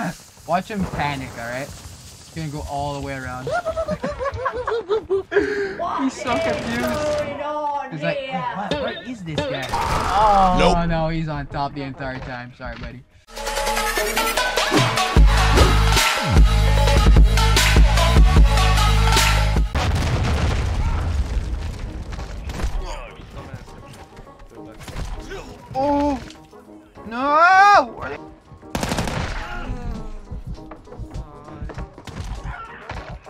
Watch him panic, alright? He's gonna go all the way around. He's so confused. He's like, what, what is this guy? Oh Nope. no, he's on top the entire time. Sorry, buddy. Oh no!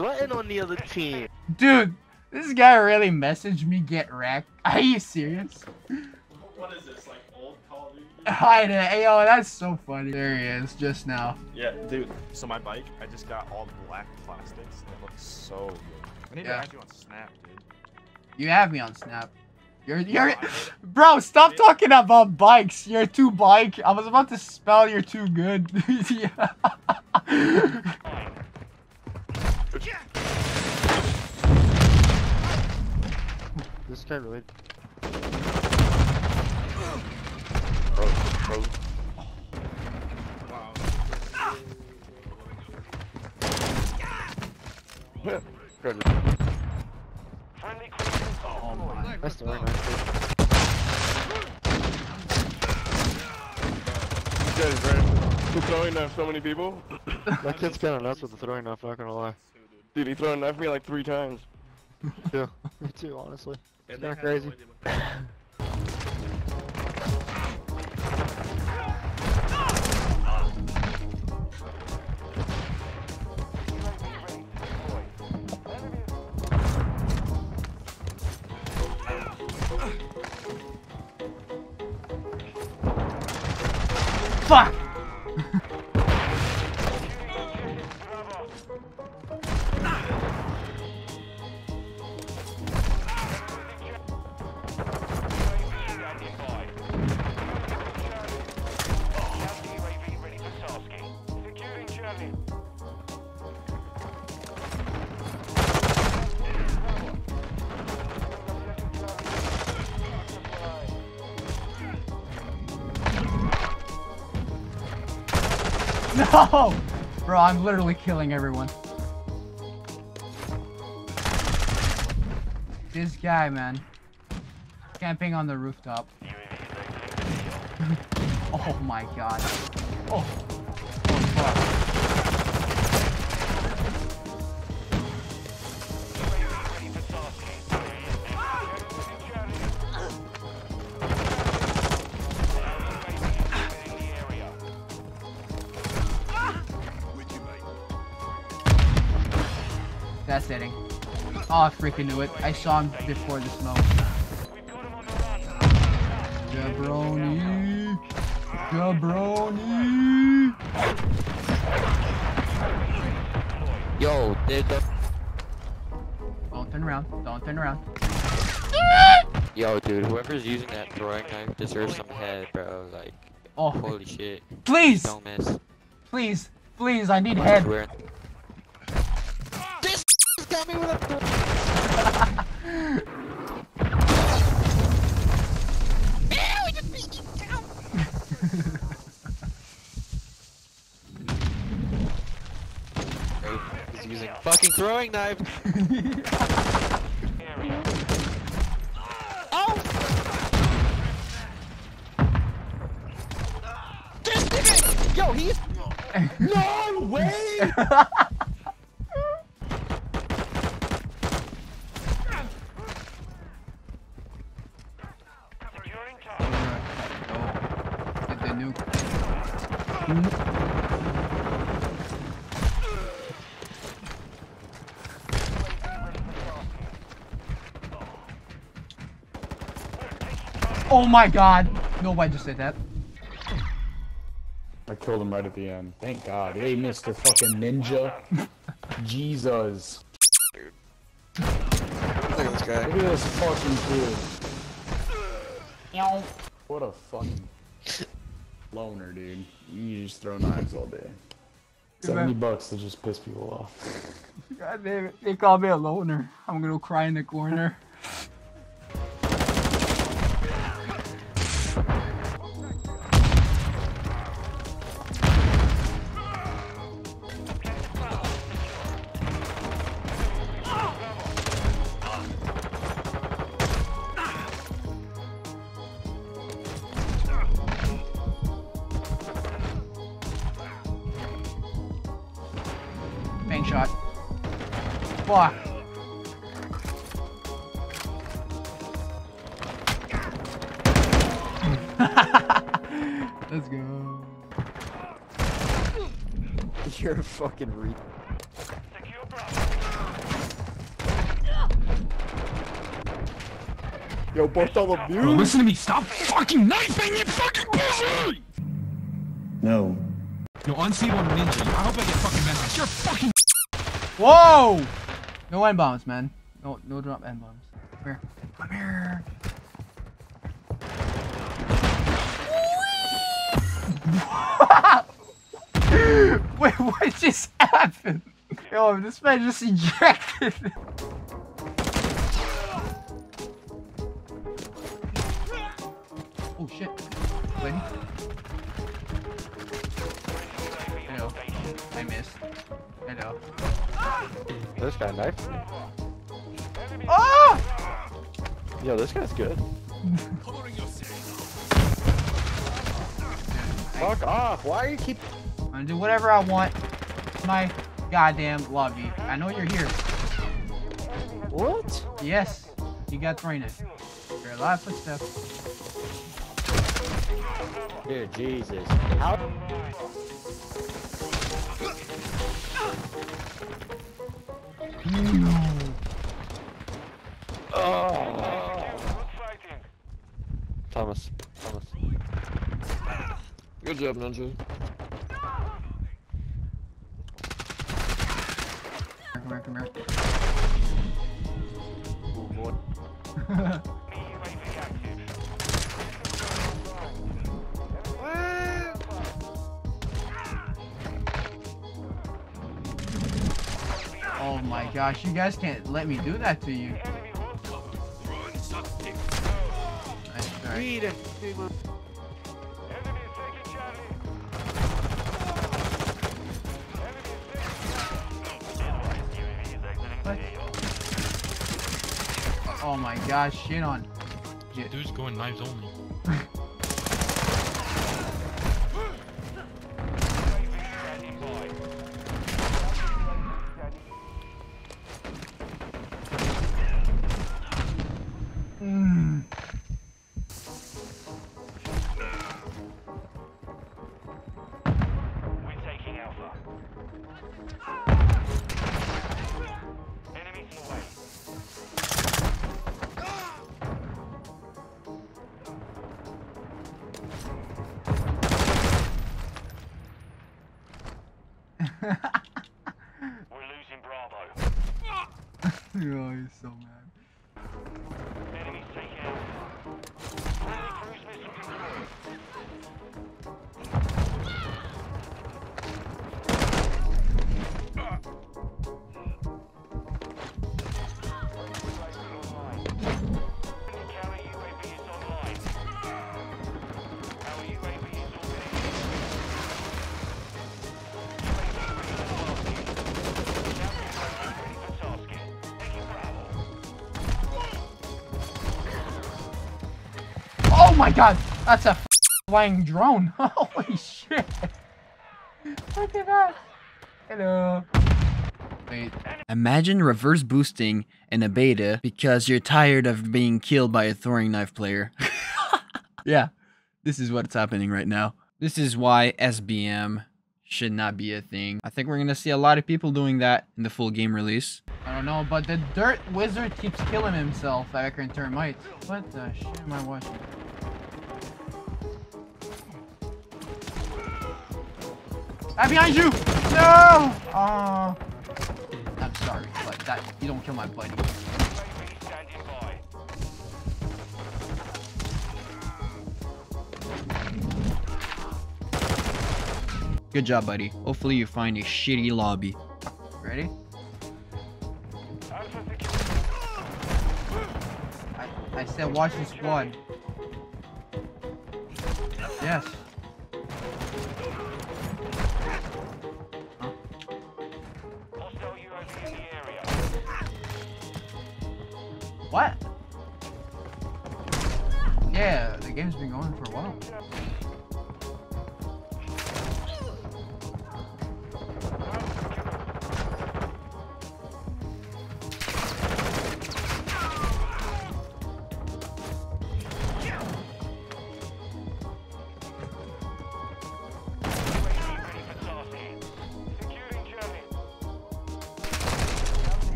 sweating on the other team. Dude, this guy really messaged me get wrecked. Are you serious? What is this, like old Call of Duty? Hi there. Hey, yo, that's so funny. There he is, just now. Yeah, dude. So my bike, I just got all black plastics. It looks so good. I need Yeah. to add you on Snap, dude. You have me on Snap. You're, you're, bro. Stop talking about bikes. You're too bike. I was about to spell you're too good. yeah. This guy really. Oh my. That's the right nice. Good, right? He's throwing knife so many people. That kid's kind of nuts with the throwing knife. Not gonna lie. Dude, he threw a knife at me like three times. Yeah, me too. Honestly, it's kind of crazy. Fuck. No! Bro, I'm literally killing everyone. This guy, man. Camping on the rooftop. oh my god. Oh. Oh Oh, I freaking knew it. I saw him before the smoke. Jabroni! Jabroni! Yo, did the Don't turn around. Don't turn around. yo, dude, whoever's using that throwing knife deserves some head, bro. Like, Oh, holy shit, please! don't miss. Please! Please, I need I head. swear. Bro, He's using fucking throwing knife. Oh my god. Nobody just did that. I killed him right at the end. Thank god. Hey, Mr. Fucking Ninja. Jesus. Dude. Look at this guy. Look at this fucking dude. What a fucking loner, dude. You just throw knives all day. 70 bucks to just piss people off. God damn it. They call me a loner. I'm gonna cry in the corner. Fuck. Let's go. You're a fucking re. Yo, bust all the views. Bro, listen to me. Stop fucking knifing, you fucking pussy! No. Yo, unseat ninja. I hope I get fucking message. You're fucking. Whoa! No end bombs, man. No, no drop end bombs. Come here. Come here. Wait, what just happened? Yo, this man just ejected. oh shit. Wait. Hello. I missed. Hello. This guy knife. Oh! Yo, this guy's good. Fuck off! Why are you keep? I'm gonna do whatever I want. It's my goddamn lobby. I know you're here. What? Yes, you got throwing it. You're a lot of footsteps. Dude, Jesus. How? Thomas. Thomas. Good job, Ninja. Come here, come here. Oh my gosh, you guys can't let me do that to you. Nice. Oh my gosh, shit on. Dude's going knives only. My god, that's a flying drone. Holy shit. Look at that. Hello. Wait. Imagine reverse boosting in a beta because you're tired of being killed by a throwing knife player. yeah, this is what's happening right now. This is why SBMM should not be a thing. I think we're gonna see a lot of people doing that in the full game release. I don't know, but the dirt wizard keeps killing himself back in termites. What the shit am I watching? I'm behind you! No! Oh. I'm sorry, but that you don't kill my buddy. Good job, buddy. Hopefully you find a shitty lobby. Ready? I, I said watch the squad. Yes. Game's been going for a while.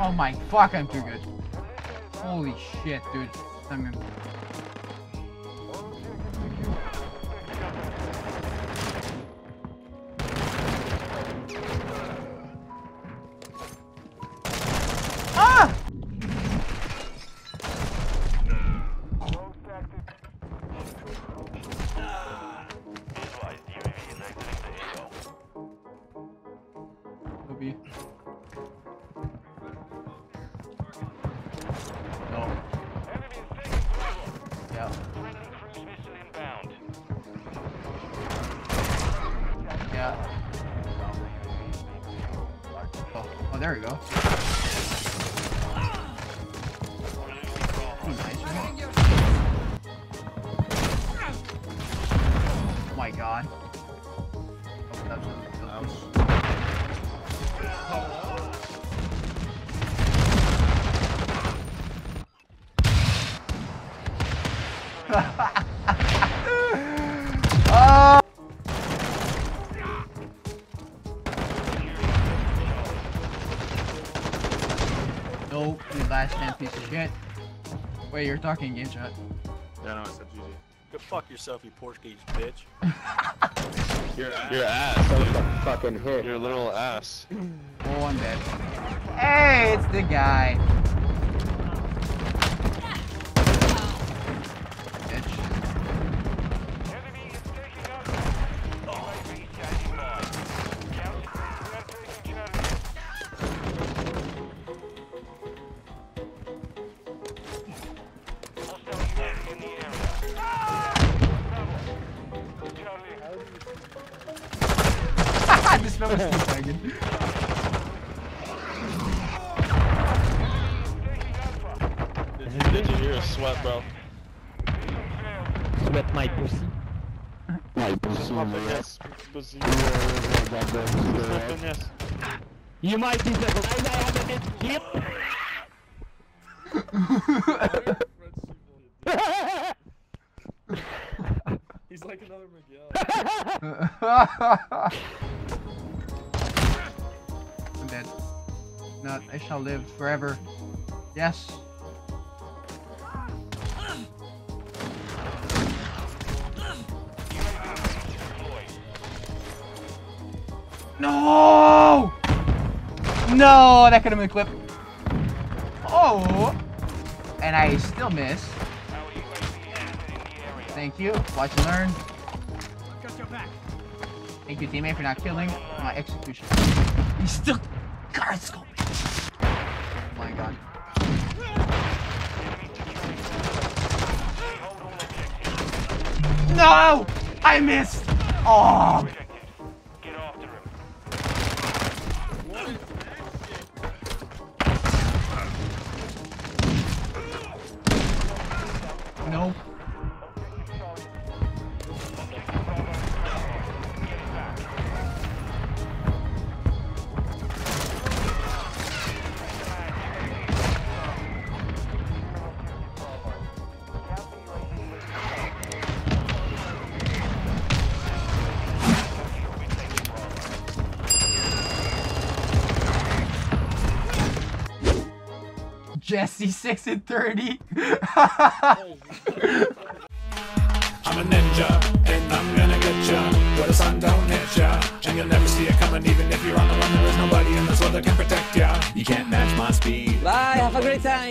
Oh my fuck, I'm too good. Holy shit, dude. I'm gonna... there we go. Ooh, nice. Oh my god. Oh, that's Nope, you last man piece of shit. Wait, you're talking game chat. Yeah, no, I said GG. Go fuck yourself, you Portuguese bitch. Your ass. Your ass. That fucking hit. Your little ass. Oh, I'm dead. Hey, it's the guy. Alpha. Did you hear a sweat, bro? Sweat my pussy. My pussy, Yes. Yes. You might be the I have a hip. He's like another Miguel. Dead. Not, I shall live forever. Yes. No! No, that could have been a clip. Oh! And I still miss. Thank you. Watch and learn. Thank you, teammate, for not killing my execution. He still guard scope. Oh my god. No! I missed! Oh! Jesse 6 and 30. I'm a ninja, and I'm gonna get ya. Where the sun don't hit ya, and you'll never see And even if you're on the run, there is nobody in this world that can protect ya. You can't match my speed. Bye, have a great time.